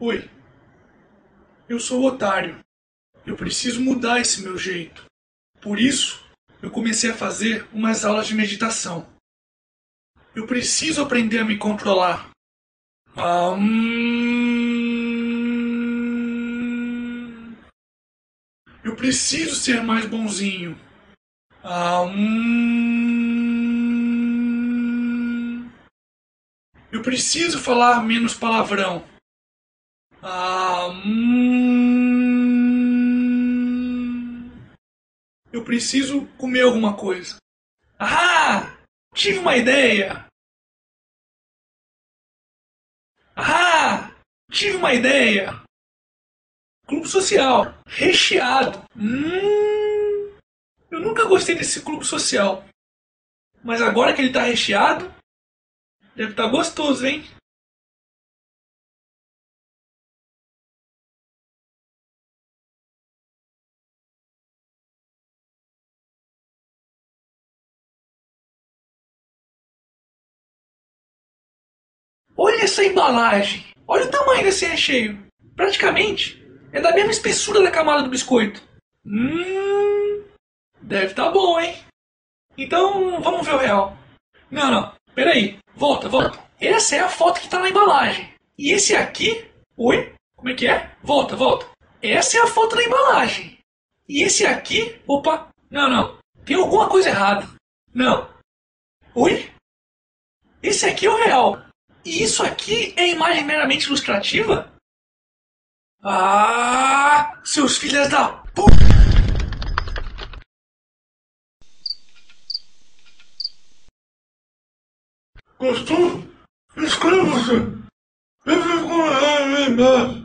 Oi. Eu sou otário. Eu preciso mudar esse meu jeito. Por isso, eu comecei a fazer umas aulas de meditação. Eu preciso aprender a me controlar. Eu preciso ser mais bonzinho. Eu preciso falar menos palavrão. Ah, hum... Eu preciso comer alguma coisa. Ah! Tive uma ideia! Ah! Tive uma ideia! Clube social, recheado. Hum, eu nunca gostei desse clube social. Mas agora que ele tá recheado, deve estar tá gostoso, hein? Olha essa embalagem! Olha o tamanho desse recheio! Praticamente é da mesma espessura da camada do biscoito. Hum. Deve estar tá bom, hein? Então vamos ver o real. Não, não. Peraí. Volta, volta. Essa é a foto que está na embalagem. E esse aqui. Oi? Como é que é? Volta, volta. Essa é a foto da embalagem. E esse aqui. Opa! Não, não. Tem alguma coisa errada. Não. Oi? Esse aqui é o real. E isso aqui é imagem meramente ilustrativa? Ah, seus filhos da puta! Gostou? Inscreva-se! E fique com a